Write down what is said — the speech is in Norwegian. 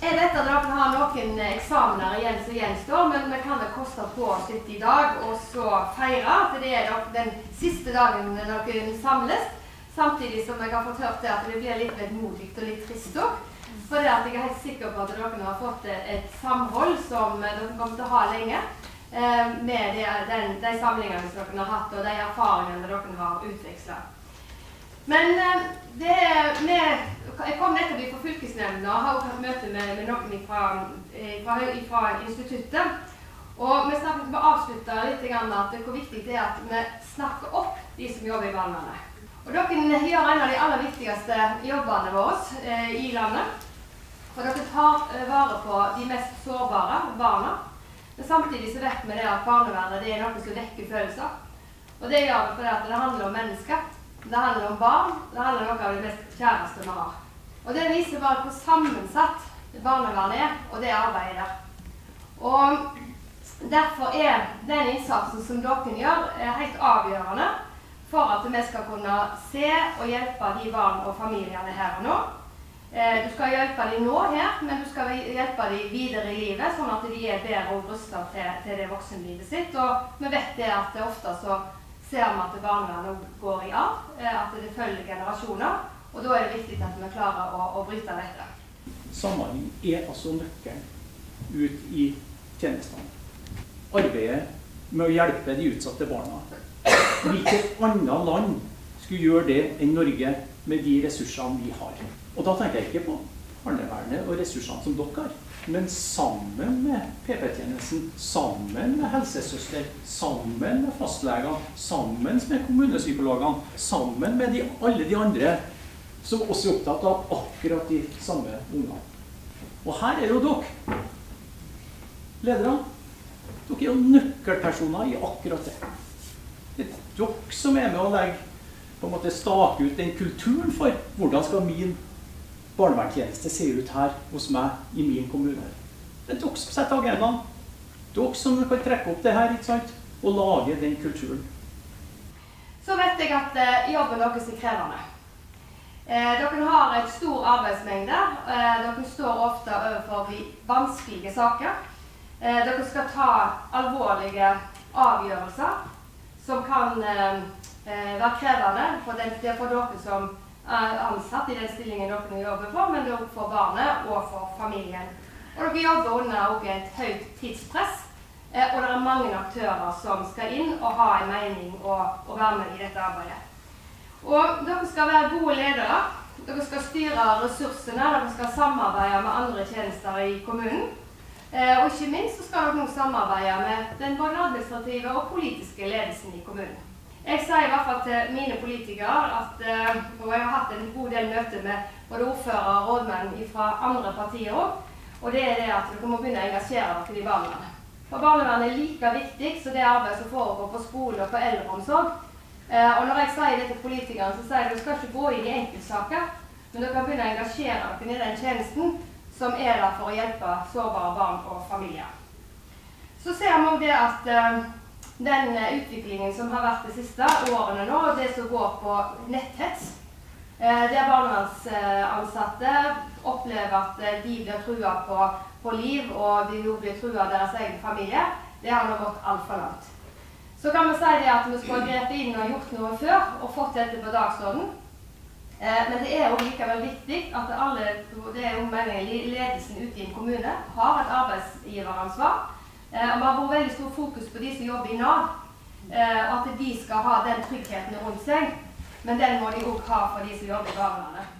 Jeg vet at dere har noen eksamener igjen som gjenstår, men vi kan vel koste på oss litt i dag og så feire at det er den siste dagen dere samles. Samtidig som jeg har fått hørt at det blir litt vemodig og litt trist òg. For det at jeg er helt sikker på at dere har fått et samhold som dere kommer til å ha lenge. Eh, med de, de samlingene som dere har hatt, og de erfaringene dere har utveksla. Men eh, det, med, jeg kom nettopp fra fylkesnemnda og har hatt møte med, med noen fra, instituttet. Og vi snakket med avslutte litt grann, at hvor viktig det er at vi snakker opp de som jobber i barnevernet. Og Dere gjør en av de aller viktigste jobbene våre eh, i landet. For dere tar vare på de mest sårbare barna. Men samtidig så vet vi det at barnevernet det er noe som vekker følelser. Og det gjør det fordi det handler om mennesker. Det handler om barn. Det handler om noe av det mest kjæreste vi har. Og det viser bare hvor sammensatt barnevernet er, og det arbeidet der. Og derfor er den innsatsen som dere gjør, helt avgjørende for at vi skal kunne se og hjelpe de barn og familiene her og nå. Eh, du skal hjelpe dem nå her, men du skal hjelpe dem videre i livet, sånn at de er bedre rustet til, til det voksenlivet sitt. Og vi vet det at det ofte så ser vi at barnevernet går i arv, eh, at det følger generasjoner. Og da er det viktig at vi klarer å, å bryte dette. Samhandling er altså nøkkelen ut i tjenestene. Arbeidet med å hjelpe de utsatte barna. Hvilket annet land skulle gjøre det enn Norge med de ressursene vi har? Og da tenker jeg ikke på barnevernet og ressursene som dere har. Men sammen med PP-tjenesten, sammen med helsesøster, sammen med fastlegene, sammen med kommunepsykologene, sammen med de, alle de andre som også er opptatt av akkurat de samme ungene. Og her er jo dere, lederne. Dere er jo nøkkelpersoner i akkurat det. Det er dere som er med å legge på en måte stake ut den kulturen for hvordan skal min barnevernstjeneste ser ut her hos meg i min kommune. Det er dere som setter agendaen. Dere som kan trekke opp det her ikke sant? og lage den kulturen. Så vet jeg at eh, jobben deres er krevende. Eh, dere har et stor arbeidsmengde. Eh, dere står ofte overfor vanskelige saker. Dere skal ta alvorlige avgjørelser som kan være krevende for, for dere som ansatt i den stillingen dere jobber for, men også for barnet og for familien. Og dere jobber under et høyt tidspress, eh, og det er mange aktører som skal inn og ha en mening og, og være med i dette arbeidet. Og dere skal være gode ledere. Dere skal styre ressursene, dere skal samarbeide med andre tjenester i kommunen. Eh, og ikke minst så skal dere samarbeide med den både administrative og politiske ledelsen i kommunen. Jeg sier i hvert fall til mine politikere at uh, og jeg har hatt en god del møter med både ordførere og rådmenn fra andre partier òg. Og det er det at dere må begynne å engasjere dere i barnevernet. For barnevernet er like viktig som det arbeidet som foregår på skole og på eldreomsorg. Uh, og når jeg sier det til politikerne, så sier jeg at dere skal ikke gå inn i enkeltsaker, men dere kan begynne å engasjere dere i den tjenesten som er der for å hjelpe sårbare barn og familier. Så ser vi òg det at uh, den eh, utviklingen som har vært de siste årene nå, og det som går på netthets. Eh, der barnevernsansatte opplever at eh, de blir trua på, på liv, og de blir trua av deres egen familie, det har nå gått altfor langt. Så kan vi si det at vi skulle grepet inn og gjort noe før og fått dette på dagsordenen. Men det er jo likevel viktig at alle, det er jo ledelsen ute i en kommune har et arbeidsgiveransvar vi har vært veldig stor fokus på de som jobber i Nav, eh, at de skal ha den tryggheten rundt seg. Men den må de òg ha for de som jobber i barnevernet.